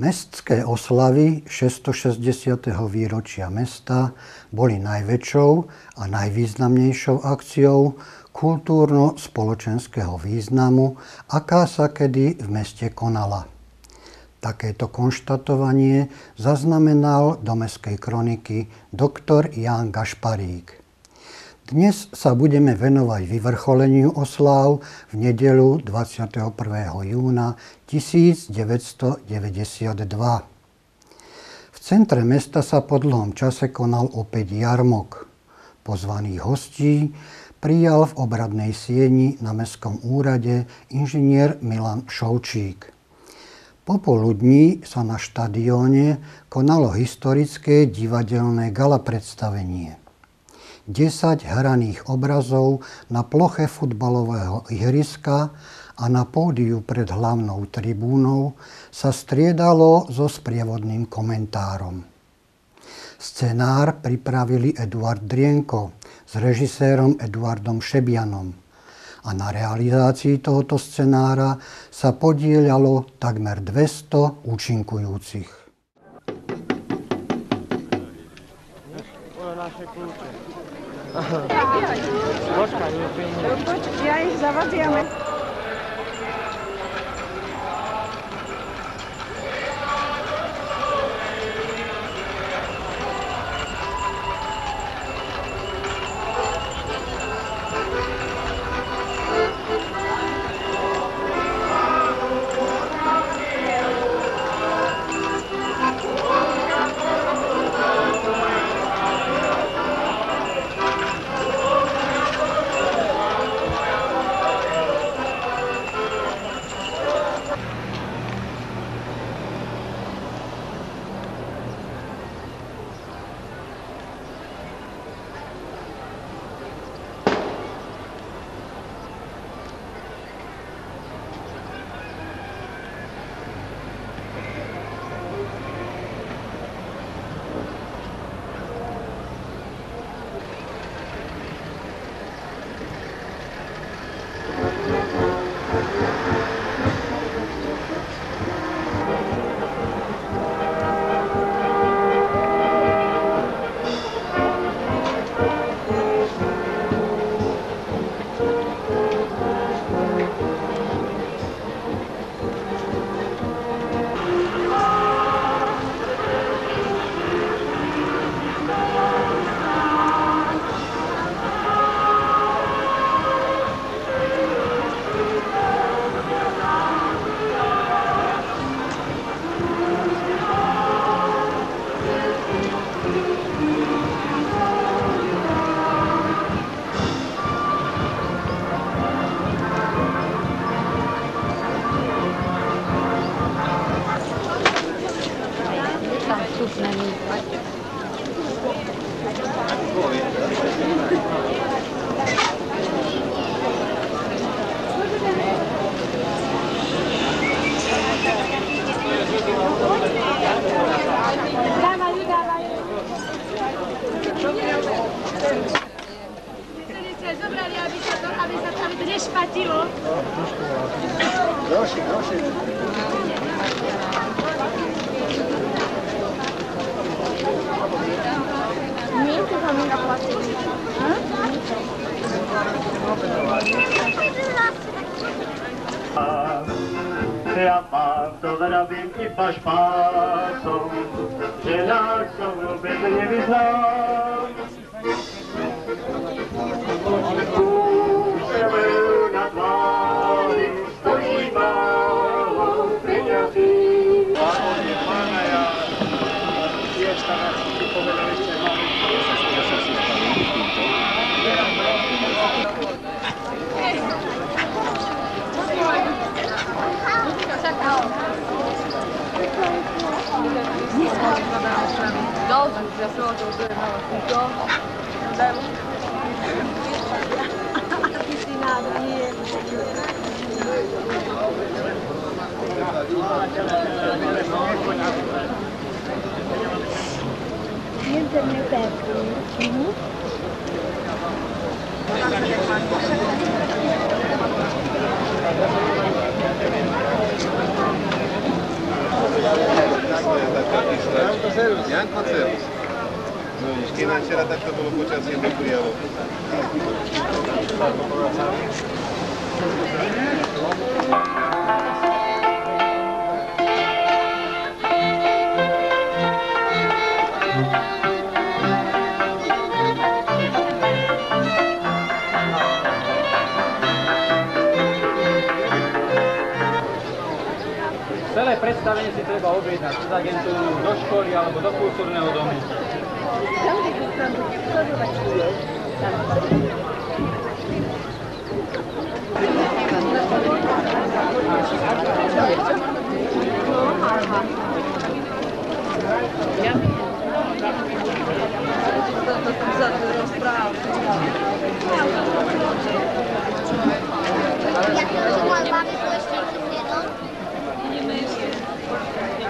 Mestské oslavy 660. výročia mesta boli najväčšou a najvýznamnejšou akciou kultúrno-spoločenského významu, aká sa kedy v meste konala. Takéto konštatovanie zaznamenal do mestskej kroniky doktor Ján Gašparík. Dnes sa budeme venovať vyvrcholeniu osláv v nedelu 21. júna 1992. V centre mesta sa po dlhom čase konal opäť jarmok. Pozvaných hostí prijal v obradnej sieni na Mestskom úrade inžinier Milan Šoučík. Popoludní sa na štadióne konalo historické divadelné gala predstavenie. 10 hraných obrazov na ploche futbalového ihriska a na pódiu pred hlavnou tribúnou sa striedalo so sprievodným komentárom. Scenár pripravili Eduard Drienko s režisérom Eduardom Šebianom a na realizácii tohoto scenára sa podielalo takmer 200 účinkujúcich. Počkaj, ja ich chutnými. Dávajú, dávajú. Zobrali, aby sa to, aby sa to, aby to nešpatilo. Ďalšie, ďalšie. Zavadiame. Ja mám to vravím iba špásom, že nás som vôbec nevyznám. Должен для своего друга Niente mio pezzo. Ináč včera takto bolo počasie poprijalo. Celé predstavenie si treba objednať cez agentúru, do školy alebo do kultúrneho domu. Stavo degustando solo la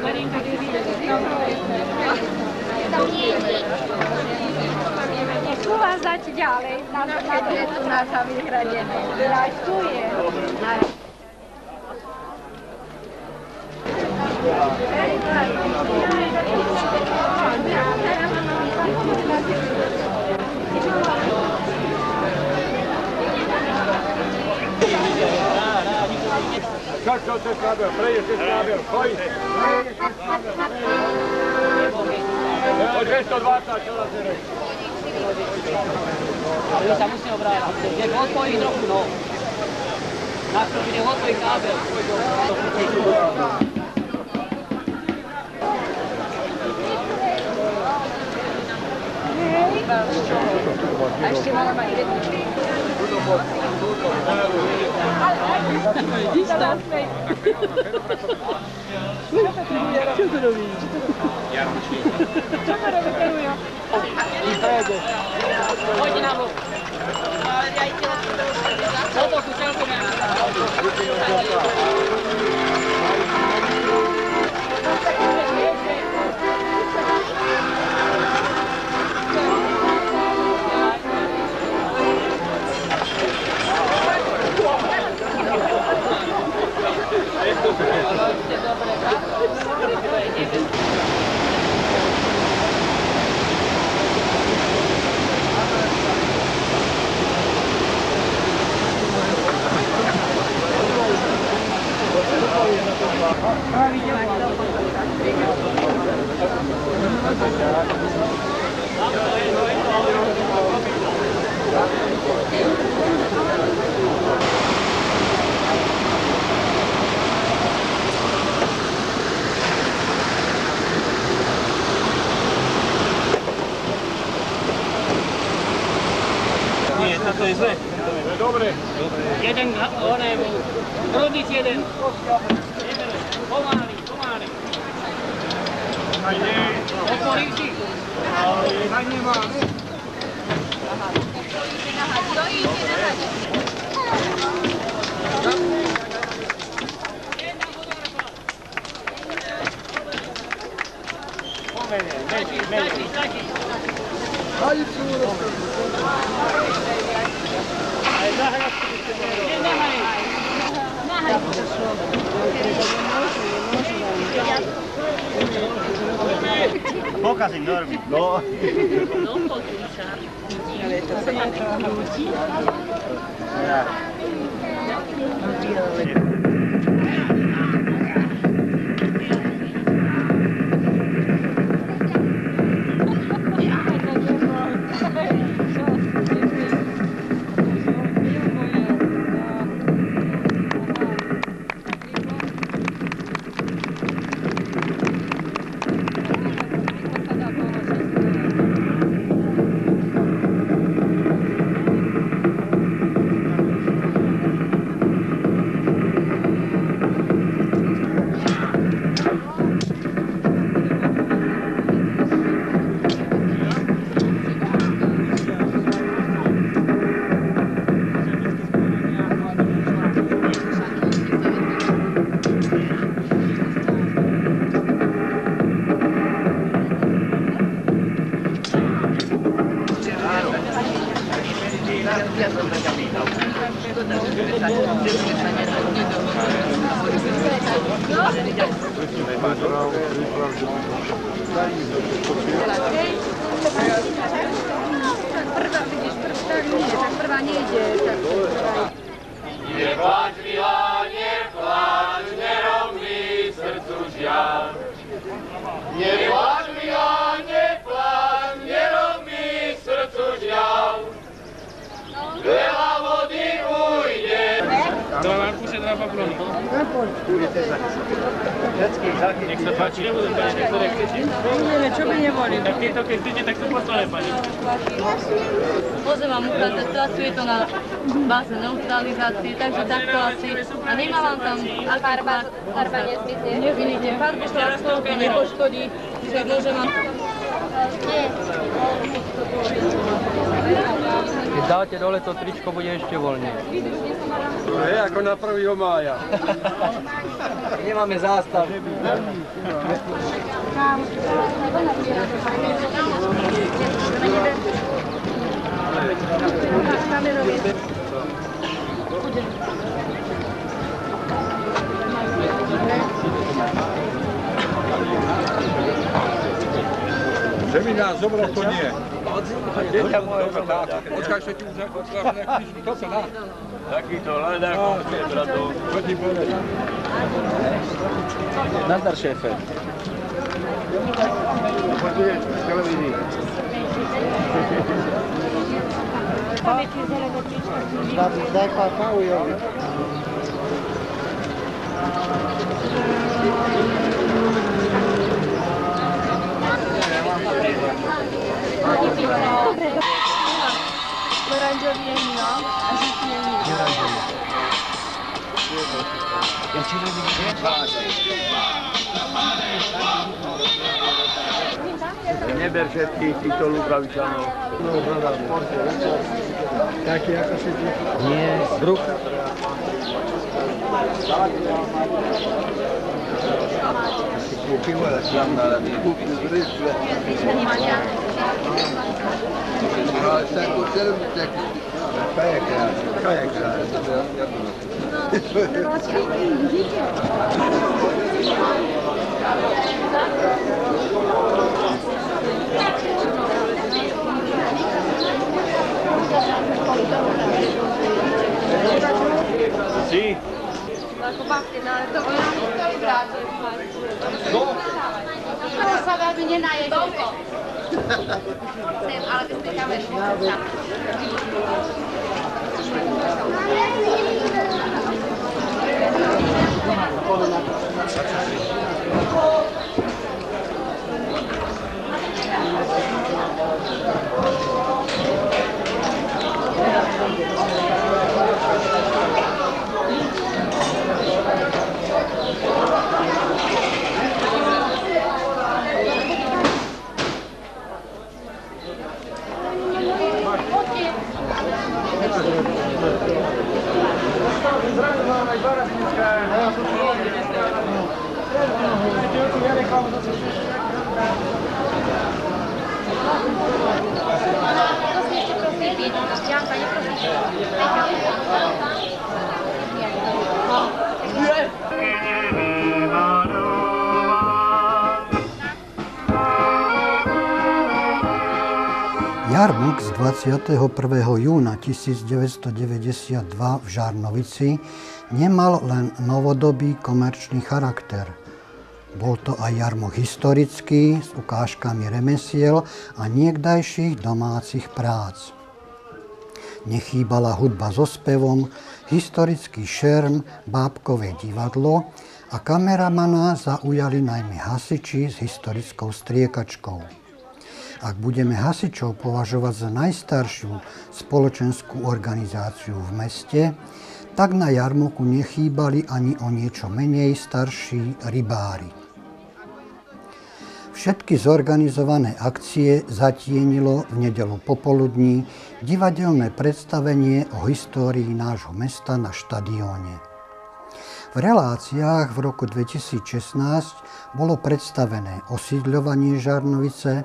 Marina Guerrilla. dalej na, na, na, tu na samych radziemy. Rajstuje. Kačo se stavio, preje se stavio, koji? Preje se stavio, Realizamos sin obra delante. Llegó por hidrógeno. Nastro llegó por hidrógeno. Actually, I'm going to kabel. A ešte mala mať jednu. Vidíš to? Čo to robí? Čo ma robí perujo? Pojdi na blok. Fotovku, selfie mám. Nie, toto To izle. Dobre. Jeden onem, brodić jeden. Pomali, pomali. Oporiti. Na njima, ne? To ide na hađu. Meni, meni, meni. Pokazím normy. No. Ja. Vám ukázať, to na báze neutralizácie, takže takto asi. A nemá vám tam farba, farba nezbytne. Nezbytne, farbu to absolútne nepoškodí, čiže môžem vám... Keď dáte dole to tričko, bude ešte voľne. Je ako na 1. mája. Nemáme zástav. Že mi nás zobrať, to nie. Dieťa moje Počkaj, ešte ti už odkláš na knižku, to sa dá. Takýto ledákom ste, bratov. Čo ti povedať? Nazdar šéfe. Počuješ, v televízii. Dla Zdechła ta ujowi. Oranżowie no, a żyć nie widzę. Ja cię nie widzę. Víno. Neber všetkých týchto lukavičanov. Taký ako si ty. Nie, druh. Kúpil, ale tam na kúpil v rysle. Ale tak to celé, tak to je krásne, to je krásne. Si? Ako bakty, no ale to ona to vráti. To sa veľmi nenajede. Chcem, ale keď ste Zdravljamo, najbara Finska, Jarmok z 21. júna 1992 v Žarnovici nemal len novodobý komerčný charakter. Bol to aj jarmok historický s ukážkami remesiel a niekdajších domácich prác. Nechýbala hudba so spevom, historický šerm, bábkové divadlo a kameramana zaujali najmä hasiči s historickou striekačkou. Ak budeme hasičov považovať za najstaršiu spoločenskú organizáciu v meste, tak na jarmoku nechýbali ani o niečo menej starší rybári. Všetky zorganizované akcie zatienilo v nedelu popoludní divadelné predstavenie o histórii nášho mesta na štadióne. V reláciách v roku 2016 bolo predstavené osídľovanie Žarnovice,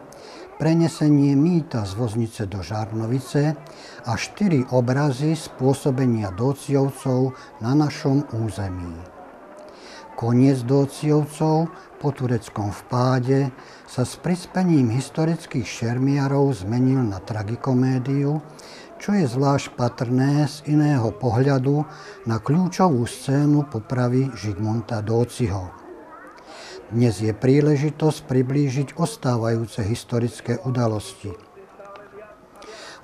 prenesenie mýta z Voznice do Žarnovice a štyri obrazy spôsobenia Dociovcov na našom území. Koniec Dociovcov po tureckom vpáde sa s prispením historických šermiarov zmenil na tragikomédiu, čo je zvlášť patrné z iného pohľadu na kľúčovú scénu popravy Žigmonta Dociho. Dnes je príležitosť priblížiť ostávajúce historické udalosti.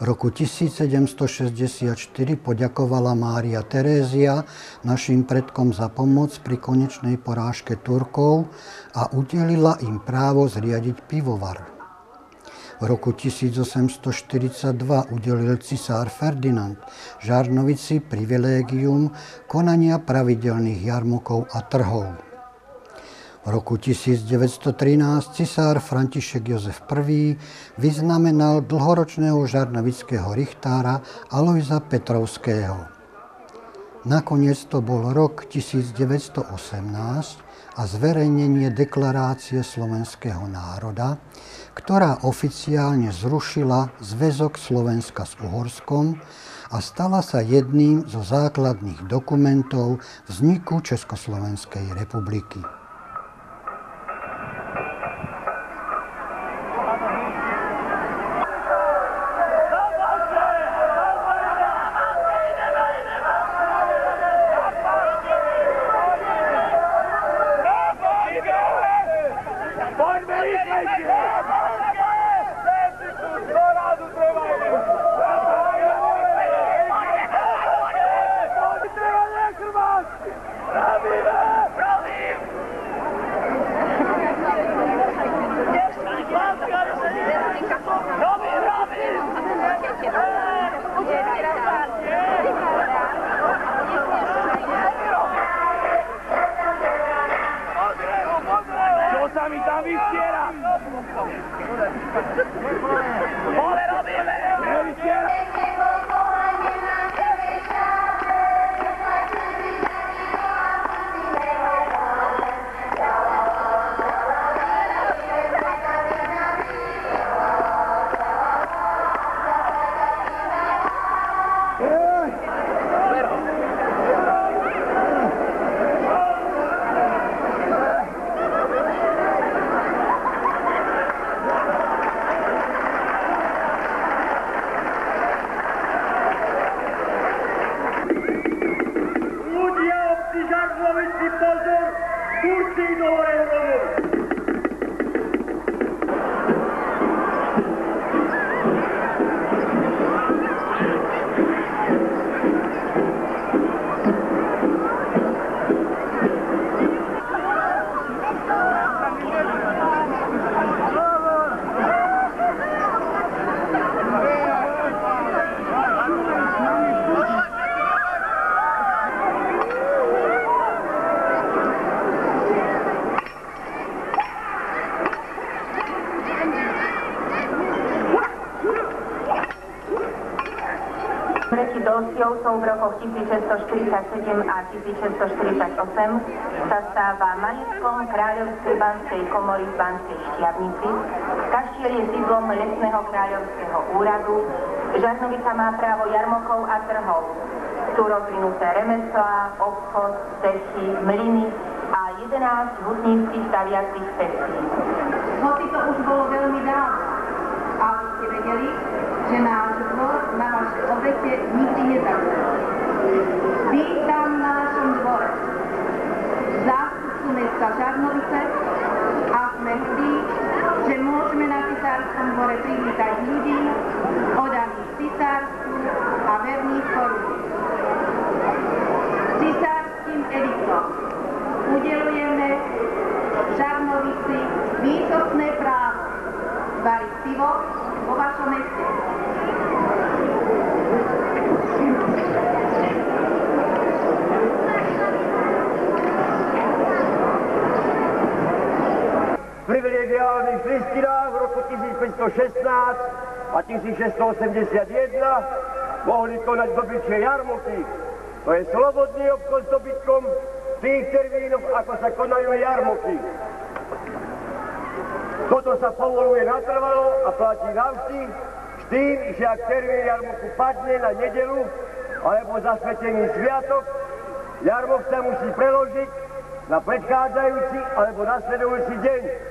Roku 1764 poďakovala Mária Terézia našim predkom za pomoc pri konečnej porážke Turkov a udelila im právo zriadiť pivovar. V roku 1842 udelil cisár Ferdinand Žarnovici privilégium konania pravidelných jarmokov a trhov. V roku 1913 cisár František Jozef I vyznamenal dlhoročného žarnovického richtára Alojza Petrovského. Nakoniec to bol rok 1918 a zverejnenie deklarácie slovenského národa, ktorá oficiálne zrušila zväzok Slovenska s Uhorskom a stala sa jedným zo základných dokumentov vzniku Československej republiky. sam i tam iskjera! Dosťovcov v rokoch 1647 a 1648 sa stáva majetkom Kráľovskej banskej komory v Banskej Štiavnici. Kaštiel je sídlom lesného kráľovského úradu. Žarnovica má právo jarmokov a trhov. Sú rozvinuté remeslá, obchod, cechy, mlyny a 11 hutníckých staviacich pecí. Hoci to už bolo veľmi dávno, ale ste vedeli, že náš dvor na vaše obete nikdy cisárskom dvore privítať ľudí, odaných cisárstvu a verných korunu. Cisárským ediktom udelujeme Žarnovici výsostné právo variť pivo vo vašom meste. Privilegiálnych listinách v roku 1516 a 1681 mohli konať dobyčie jarmoky. To je slobodný obchod s dobytkom v tých termínoch, ako sa konajú jarmoky. Toto sa povoluje natrvalo a platí navždy s tým, že ak termín jarmoku padne na nedelu alebo zasvetený sviatok, jarmok sa musí preložiť na predchádzajúci alebo nasledujúci deň.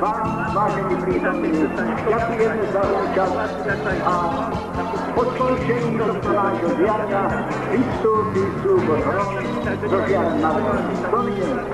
Vám, vážení prítomní, ďakujeme za účasť a po skončení tohto nášho diania vystúpi súbor do žiadna na Dovidenia.